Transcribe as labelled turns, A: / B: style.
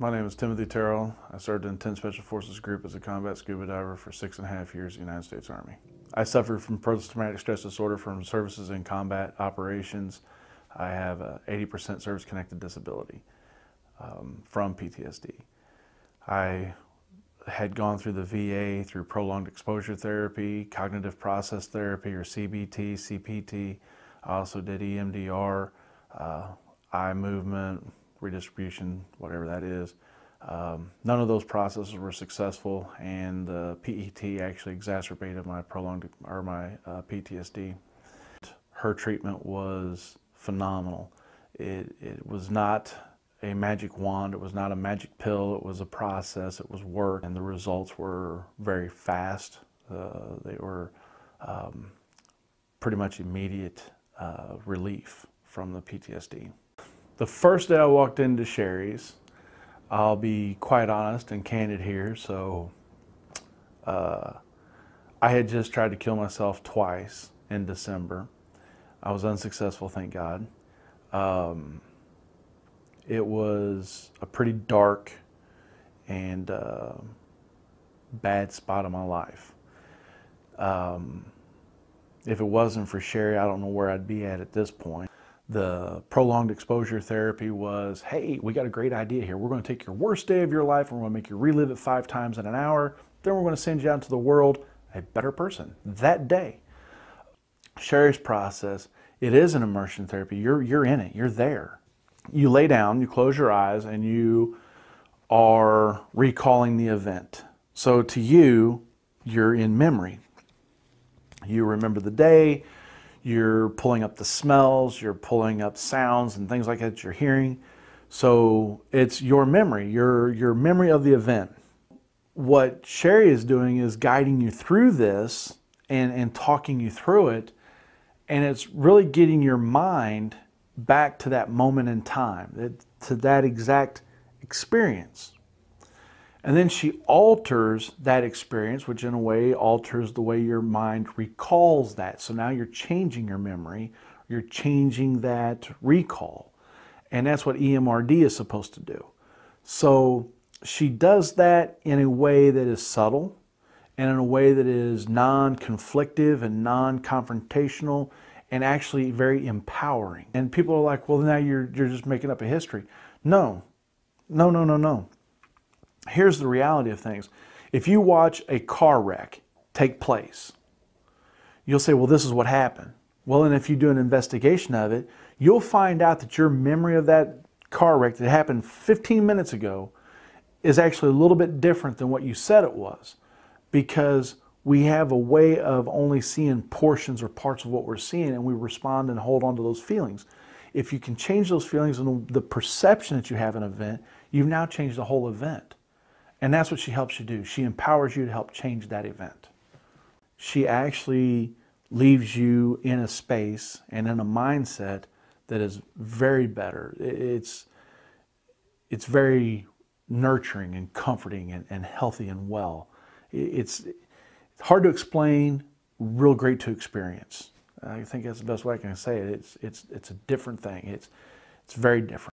A: My name is Timothy Terrell. I served in 10 Special Forces Group as a combat scuba diver for six and a half years in the United States Army. I suffered from post-traumatic stress disorder from services in combat operations. I have a 80% service-connected disability um, from PTSD. I had gone through the VA through prolonged exposure therapy, cognitive process therapy or CBT, CPT. I also did EMDR, uh, eye movement, redistribution, whatever that is. Um, none of those processes were successful, and the PET actually exacerbated my prolonged or my uh, PTSD. Her treatment was phenomenal. It, it was not a magic wand. It was not a magic pill. It was a process. It was work, and the results were very fast. Uh, they were um, pretty much immediate uh, relief from the PTSD. The first day I walked into Cherie's, I'll be quite honest and candid here. So, uh, I had just tried to kill myself twice in December. I was unsuccessful, thank God. Um, it was a pretty dark and uh, bad spot of my life. Um, if it wasn't for Cherie, I don't know where I'd be at at this point. The prolonged exposure therapy was, hey, we got a great idea here. We're going to take your worst day of your life and we're going to make you relive it five times in an hour. Then we're going to send you out into the world a better person that day. Cherie's process, it is an immersion therapy. You're, you're in it, you're there. You lay down, you close your eyes, and you are recalling the event. So to you, you're in memory. You remember the day, you're pulling up the smells, you're pulling up sounds and things like that you're hearing. So it's your memory, your, your memory of the event. What Cherie is doing is guiding you through this and, and talking you through it. And it's really getting your mind back to that moment in time, to that exact experience. And then she alters that experience, which in a way alters the way your mind recalls that. So now you're changing your memory, you're changing that recall. And that's what EMRD is supposed to do. So she does that in a way that is subtle and in a way that is non conflictive and non confrontational and actually very empowering. And people are like, well, now you're, you're just making up a history. No, no, no, no, no here's the reality of things. If you watch a car wreck take place, you'll say, well, this is what happened. Well, and if you do an investigation of it, you'll find out that your memory of that car wreck that happened 15 minutes ago is actually a little bit different than what you said it was because we have a way of only seeing portions or parts of what we're seeing and we respond and hold on to those feelings. If you can change those feelings and the perception that you have an event, you've now changed the whole event. And that's what she helps you do. She empowers you to help change that event. She actually leaves you in a space and in a mindset that is very better. It's, it's very nurturing and comforting and, and healthy and well. It's, it's hard to explain, real great to experience. I think that's the best way I can say it. It's, it's, it's a different thing. It's, it's very different.